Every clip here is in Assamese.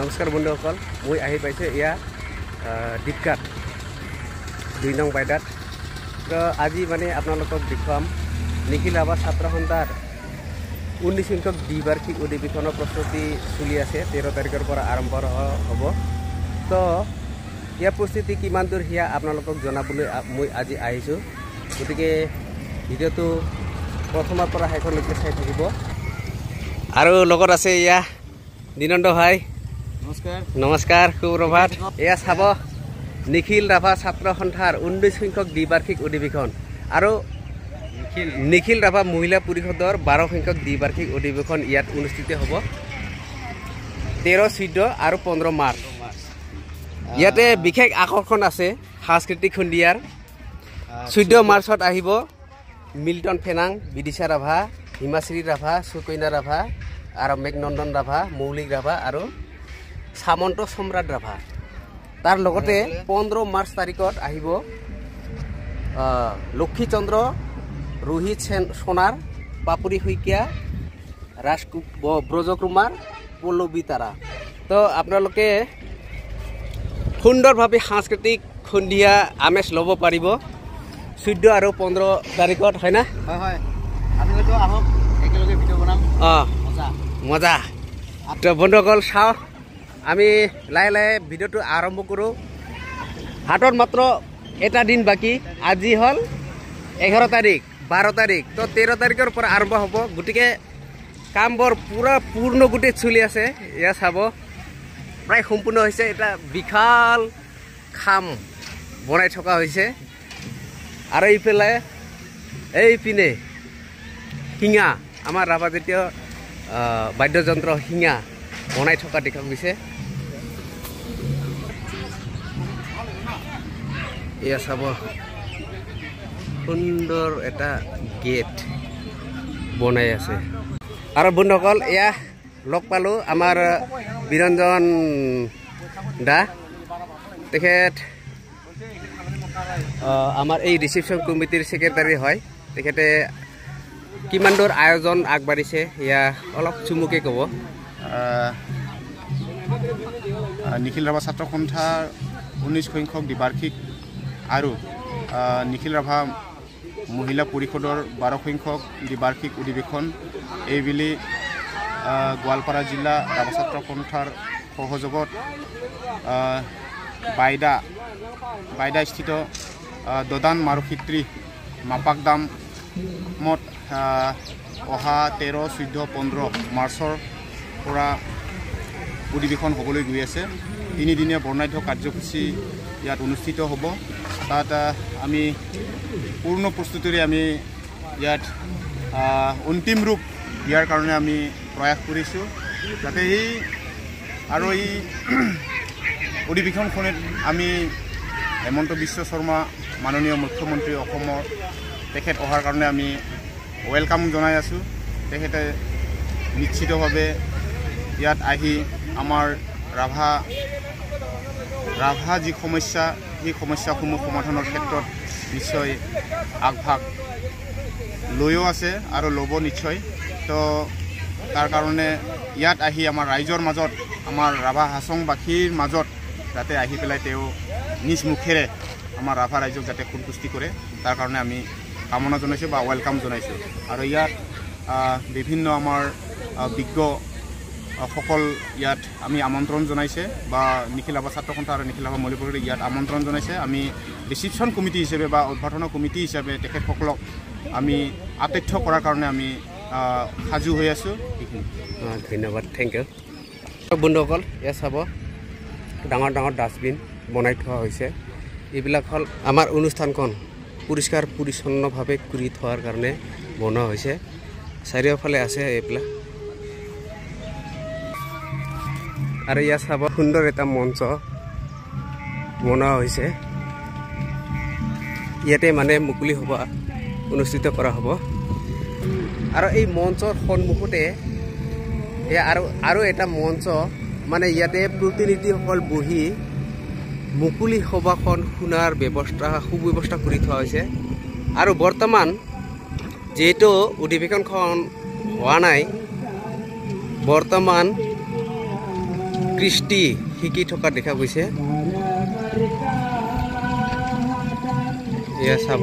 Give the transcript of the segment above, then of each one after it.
নমস্কাৰ বন্ধুসকল মই আহি পাইছোঁ এয়া দীপকাত দুই নং বাইদাত আজি মানে আপোনালোকক দেখুৱাম নিখিল আৱাস ছাত্ৰ সন্থাৰ ঊনৈছ সংখ্যক দ্বিবাৰ্ষিক অধিৱেশনৰ প্ৰস্তুতি চলি আছে তেৰ তাৰিখৰ পৰা আৰম্ভ হ'ব। তো ইয়াৰ প্ৰস্তুতি কিমান দূৰ সেয়া আপোনালোকক জনাবলৈ মই আজি আহিছোঁ। গতিকে ভিডিঅ'টো প্ৰথমৰ পৰা শেষলৈকে চাই থাকিব। আৰু লগত আছে এয়া দিনন্দ ভাই। নমস্কাৰ। নমস্কাৰ সুপ্ৰভাত। এয়া চাব নিখিল ৰাভা ছাত্ৰ সন্থাৰ ঊনৈছ সংখ্যক দ্বিবাৰ্ষিক অধিৱেশন আৰু নিখিল। ৰাভা মহিলা পৰিষদৰ বাৰ সংখ্যক দ্বিবাৰ্ষিক অধিৱেশন ইয়াত অনুষ্ঠিত হ'ব। তেৰ চৈধ্য আৰু পোন্ধৰ মাৰ্চ। ইয়াতে বিশেষ আকৰ্ষণ আছে সাংস্কৃতিক সন্ধিয়াৰ। চৈধ্য। মাৰ্চত আহিব মিল্টন ফেনাং বিদিশা ৰাভা হিমাশ্ৰী ৰাভা সুকন্যা ৰাভা আৰু মেঘনন্দন ৰাভা মৌলিক ৰাভা আৰু সামন্ত সম্ৰাট ৰাভা। তাৰ লগতে পোন্ধৰ মাৰ্চ তাৰিখত আহিব আহ, লক্ষীচন্দ্ৰ ৰোহিত সেন সোণাৰ পাপুৰি শইকীয়া ৰাজ ব্ৰজকুমাৰ পল্লৱী তাৰা। তো আপোনালোকে সুন্দৰভাৱে সাংস্কৃতিক সন্ধিয়া আমেজ ল'ব পাৰিব। চৈধ্য আৰু পোন্ধৰ তাৰিখত হয়নে হয় হয়। আহক একেলগে ভিডিঅ' বনাম। অঁ। মজা। মজা। তো বন্ধুসকল চাওঁ আমি লাহে লাহে ভিডিঅ'টো আৰম্ভ কৰোঁ। হাতত মাত্ৰ এটা দিন বাকী। আজি হ'ল এঘাৰ তাৰিখ বাৰ তাৰিখ। তো তেৰ তাৰিখৰ পৰা আৰম্ভ হ'ব। গতিকে কামবোৰ পূৰা পূৰ্ণ গোটেই চলি আছে। এয়া চাব। প্ৰায় সম্পূৰ্ণ হৈছে। এটা বিশাল খাম বনাই থকা হৈছে। আৰু এইফালে এইপিনে শিঙা। আমাৰ ৰাভা জাতীয় আহ, বাদ্যযন্ত্ৰ শিঙা বনাই থকা দেখা গৈছে। এয়া চাব। সুন্দৰ এটা গেট বনাই আছে। আৰু বন্ধুসকল এয়া লগ পালোঁ আমাৰ বিৰঞ্জন দা। তেখেত আমাৰ এই ৰিচিপশ্যন কমিটিৰ ছেক্ৰেটাৰী হয়। তেখেতে কিমান দূৰ আয়োজন আগবাঢ়িছে এয়া অলপ চুমুকে ক'ব। নিখিল ৰাভা ছাত্ৰ সন্থাৰ ঊনৈছ সংখ্যক দ্বিবাৰ্ষিক আৰু নিখিল ৰাভা মহিলা পৰিষদৰ বাৰ সংখ্যক দ্বিবাৰ্ষিক অধিৱেশন এইবেলি গোৱালপাৰা জিলা ৰাভা ছাত্ৰ সন্থাৰ সহযোগত বাইদা বাইদাস্থিত দদান মাৰুক্ষেত্ৰী মাপাকদামত অহা তেৰ চৈধ্য পোন্ধৰ মাৰ্চৰ পৰা অধিৱেশন হ'বলৈ গৈ আছে। তিনিদিনীয়া বৰ্ণাঢ্য কাৰ্যসূচী ইয়াত অনুষ্ঠিত হ'ব। তাত আমি পূৰ্ণ প্ৰস্তুতিৰে আমি ইয়াত অন্তিম ৰূপ দিয়াৰ কাৰণে আমি প্ৰয়াস কৰিছোঁ। যাতে এই আৰু এই অধিৱেশনখনত আমি হেমন্ত বিশ্ব শৰ্মা মাননীয় মুখ্যমন্ত্ৰী অসমৰ তেখেত অহাৰ কাৰণে আমি ৱেলকাম জনাই আছোঁ। তেখেতে নিশ্চিতভাৱে ইয়াত আহি আমাৰ ৰাভা ৰাভা যি সমস্যা সেই সমস্যাসমূহ সমাধানৰ ক্ষেত্ৰত নিশ্চয় আগভাগ লৈও আছে আৰু ল'ব নিশ্চয়। তো তাৰ কাৰণে ইয়াত আহি আমাৰ ৰাইজৰ মাজত আমাৰ ৰাভা হাচংবাসীৰ মাজত যাতে আহি পেলাই তেওঁ নিজ মুখেৰে আমাৰ ৰাভা ৰাইজক যাতে সন্তুষ্টি কৰে তাৰ কাৰণে আমি কামনা জনাইছোঁ বা ৱেলকাম জনাইছোঁ। আৰু ইয়াত বিভিন্ন আমাৰ বিজ্ঞ সকল ইয়াত আমি আমন্ত্ৰণ জনাইছে বা নিখিল আৱাস ছাত্ৰ সন্থা আৰু নিখিল আৱাস মৌলিকভাৱে ইয়াত আমন্ত্ৰণ জনাইছে। আমি ৰিচিপশ্যন কমিটি হিচাপে বা উদ্ঘাটনৰ কমিটি হিচাপে তেখেতসকলক আমি আতিথ্য কৰাৰ কাৰণে আমি সাজু হৈ আছোঁ। ধন্যবাদ থেংক ইউ বন্ধুসকল এয়া চাব ডাঙৰ ডাঙৰ ডাষ্টবিন বনাই থোৱা হৈছে। এইবিলাক হ'ল আমাৰ অনুষ্ঠানখন পৰিষ্কাৰ পৰিচ্ছন্নভাৱে কৰি থোৱাৰ কাৰণে বনোৱা হৈছে। চাৰিওফালে আছে এইবিলাক। আৰু ইয়াত চাব সুন্দৰ এটা মঞ্চ বনোৱা হৈছে। ইয়াতে মানে মুকলি সভা অনুষ্ঠিত কৰা হ'ব। আৰু এই মঞ্চৰ সন্মুখতে আৰু আৰু এটা মঞ্চ মানে ইয়াতে প্ৰতিনিধিসকল বহি মুকলি সভাখন শুনাৰ ব্যৱস্থা সুব্যৱস্থা কৰি থোৱা হৈছে। আৰু বৰ্তমান যিহেতু অধিৱেশনখন হোৱা নাই বৰ্তমান কৃষ্টি শিকি থকা দেখা গৈছে। এয়া চাব।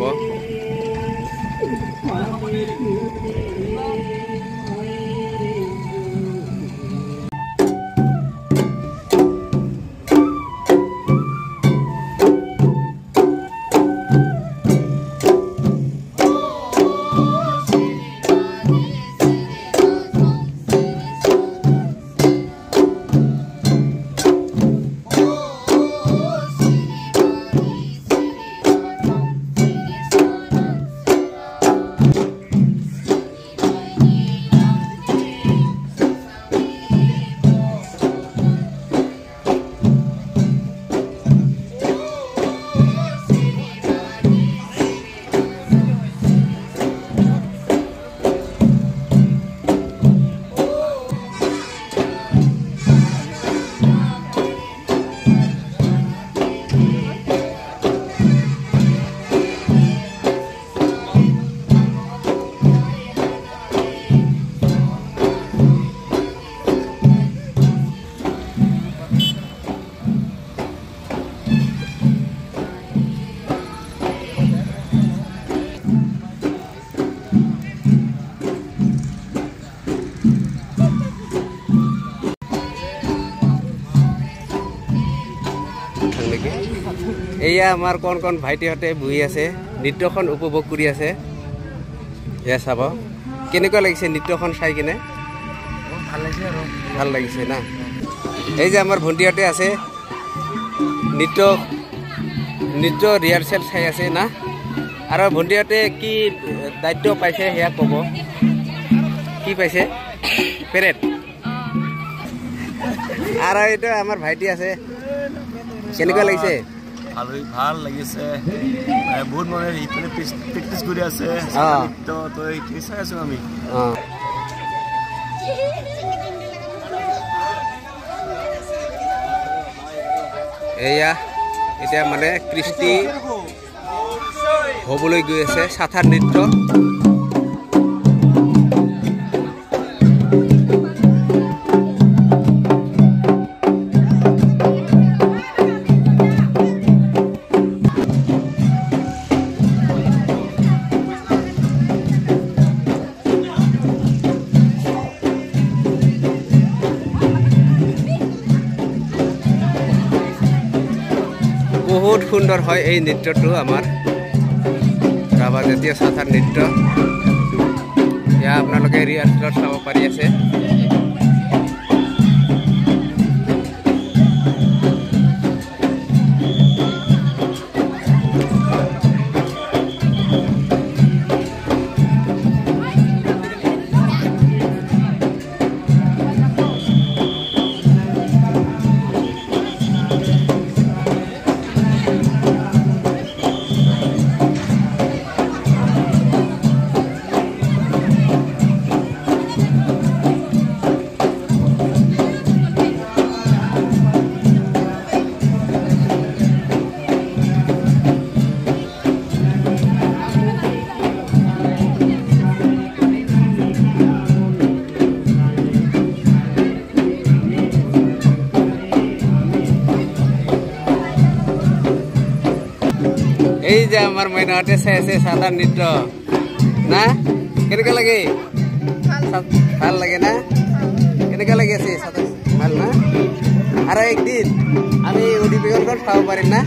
এয়া আমাৰ কণ কণ ভাইটিহঁতে বহি আছে নৃত্যখন উপভোগ কৰি আছে। এয়া চাব। কেনেকুৱা লাগিছে নৃত্যখন চাই কিনে? ভাল লাগিছে ভাল লাগিছে না? এই যে আমাৰ ভণ্টিহঁতে আছে নৃত্য নৃত্য ৰিহাৰ্চেল চাই আছে না? আৰু ভণ্টিহঁতে কি দায়িত্ব পাইছে সেয়া ক'ব। কি পাইছে? পেৰেড। আৰু এইটো আমাৰ ভাইটি আছে। কেনেকুৱা লাগিছে? ভাল ভাল লাগিছে। বহুত মানুহে ইপিনে প্ৰেক্টিচ কৰি আছে। অ। নৃত্য তো এইখিনি চাই আছো আমি। এয়া এতিয়া মানে কৃষ্টি হ'বলৈ গৈ আছে। চাথাৰ নৃত্য। সুন্দৰ হয় এই নৃত্যটো আমাৰ। ৰাভা জাতীয় চাথাৰ নৃত্য। এয়া আপোনালোকে ৰিহাৰ্চেলত চাব পাৰি আছে। যে আমাৰ মইনাহঁতে চাই আছে চাথাৰ নৃত্য না কেনেকুৱা লাগে ভাল লাগে না কেনেকুৱা লাগি আছে ভাল না আৰু একদিন আমি অধিৱেশনখন চাব পাৰিম না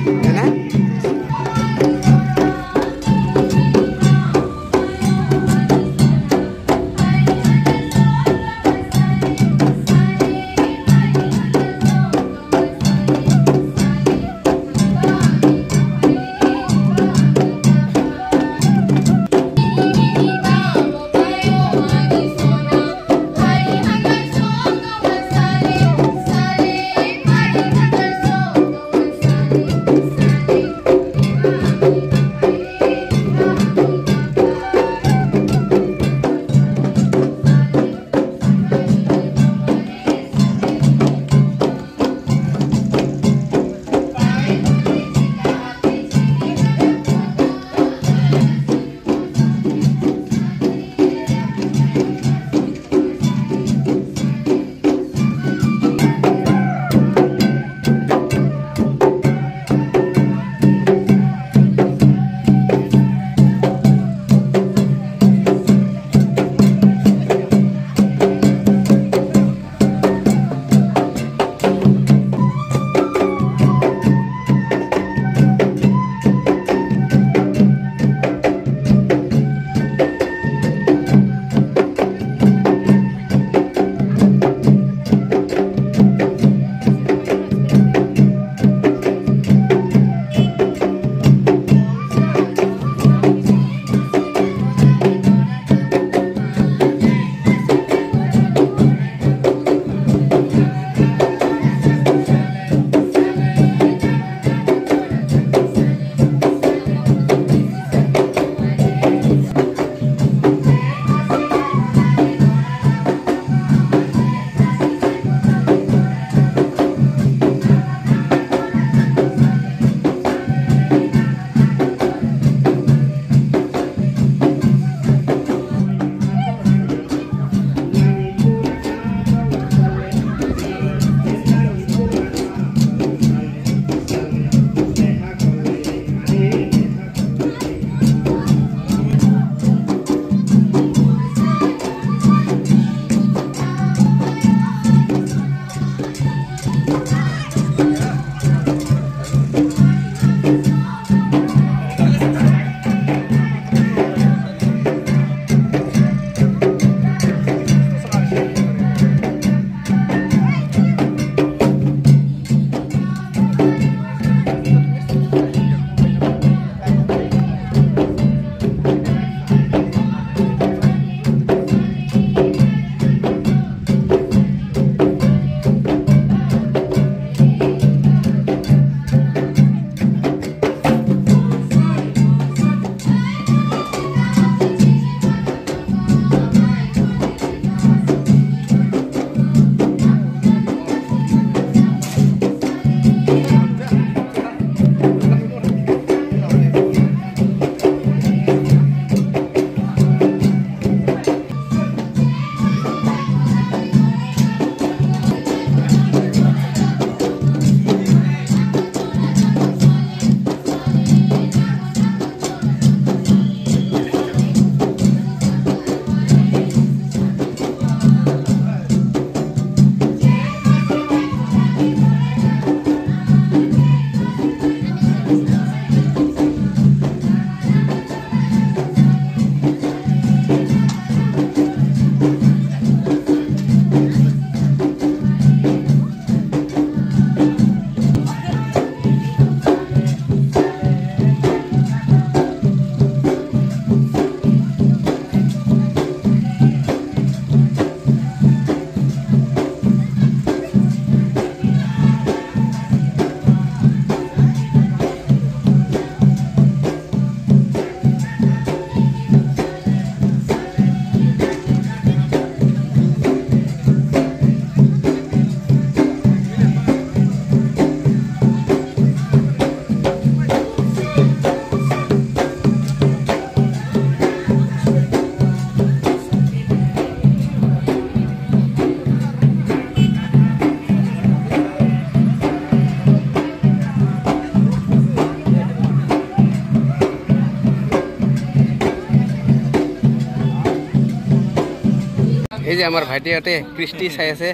এই যে আমাৰ ভাইটিহঁতে কৃষ্টি চাই আছে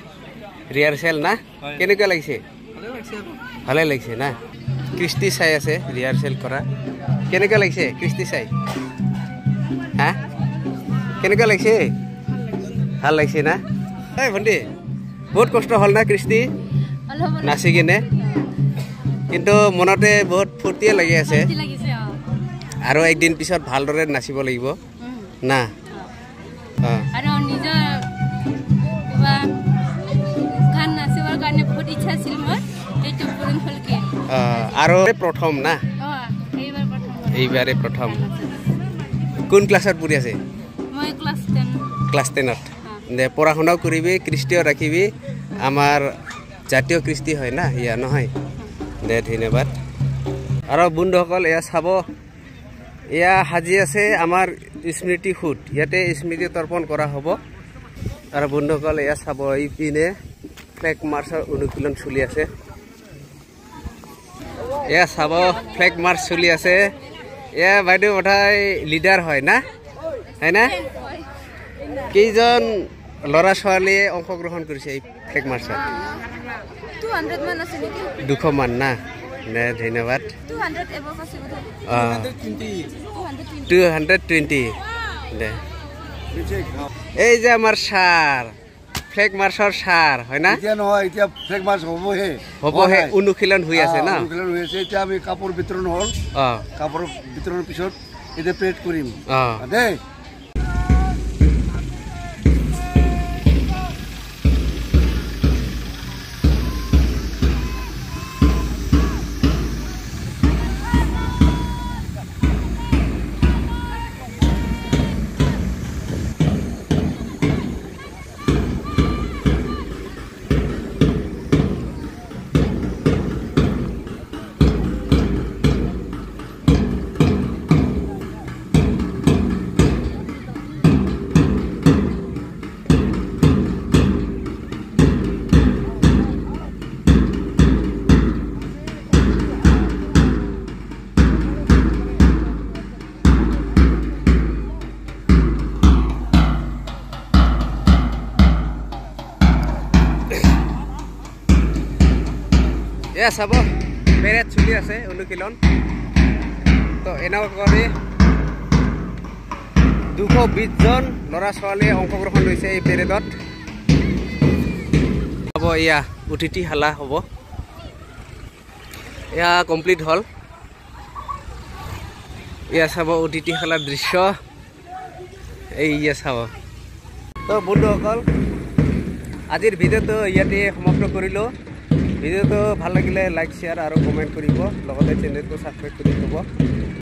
ৰিহাৰ্চেল না? কেনেকুৱা লাগিছে? ভালে লাগিছে না? কৃষ্টি চাই আছে ৰিহাৰ্চেল কৰা। কেনেকুৱা লাগিছে কৃষ্টি চাই? হা? কেনেকুৱা লাগিছে? ভাল লাগিছে না? এই ভণ্টি বহুত কষ্ট হ'ল না কৃষ্টি? নাচি কিনে। কিন্তু মনতে বহুত ফূৰ্তিয়ে লাগি আছে। আৰু একদিন পিছত ভালদৰে নাচিব লাগিব। না? অঁ। আৰু প্ৰথম না? এইবাৰ প্ৰথম। কোন ক্লাছত পঢ়ি আছে? Class ten. ক্লাছ টেনত। দে পঢ়া শুনাও কৰিবি কৃষ্টিও ৰাখিবি। আমাৰ জাতীয় কৃষ্টি হয় না ইয়া নহয়। দে ধন্যবাদ। আৰু বন্ধুসকল এয়া চাব। এয়া সাজি আছে আমাৰ স্মৃতি সুত। ইয়াতে স্মৃতি তৰ্পণ কৰা হ'ব। আৰু বন্ধুসকল এয়া চাব। ইপিনে ফ্লেগ মাৰ্চৰ অনুশীলন চলি আছে। এয়া চাব ফ্লেগ মাৰ্চ চলি আছে। এয়া বাইদেউ বোধহয় লিডাৰ হয় না? হয় না? কেইজন ল'ৰা ছোৱালীয়ে অংশগ্ৰহণ কৰিছে এই ফ্লেগ মাৰ্চত দুশমান না? দে ধন্যবাদ। অঁ। টু হাণ্ড্ৰেড টুৱেণ্টি দে। এই যে আমাৰ ছাৰ ফ্লেগ মাৰ্চৰ ছাৰ হয় না? এতিয়া নহয় এতিয়া ফ্লেগ মাৰ্চ হ'বহে। হ'বহে অনুশীলন হৈ আছে না? অনুশীলন হৈ আছে এতিয়া আমি কাপোৰ বিতৰণ হ'ল। কাপোৰ বিতৰণৰ পিছত এতিয়া পেৰেড কৰিম। দেই। এয়া চাব পেৰেড চলি আছে অনুশীলন তো এনেকুৱা কৰি দুশ বিছজন ল'ৰা ছোৱালীয়ে অংশগ্ৰহণ লৈছে এই পেৰেডত। হ'ব এয়া অতিথিশালা হ'ব। এয়া কমপ্লিট হ'ল। এয়া চাব অতিথিশালাৰ দৃশ্য। এই ইয়া চাব। তো বন্ধুসকল আজিৰ ভিডিঅ'টো ইয়াতে সমাপ্ত কৰিলোঁ। ভিডিঅ'টো ভাল লাগিলে লাইক শ্বেয়াৰ আৰু কমেণ্ট কৰিব। লগতে চেনেলটো ছাবস্ক্ৰাইব কৰি থ'ব।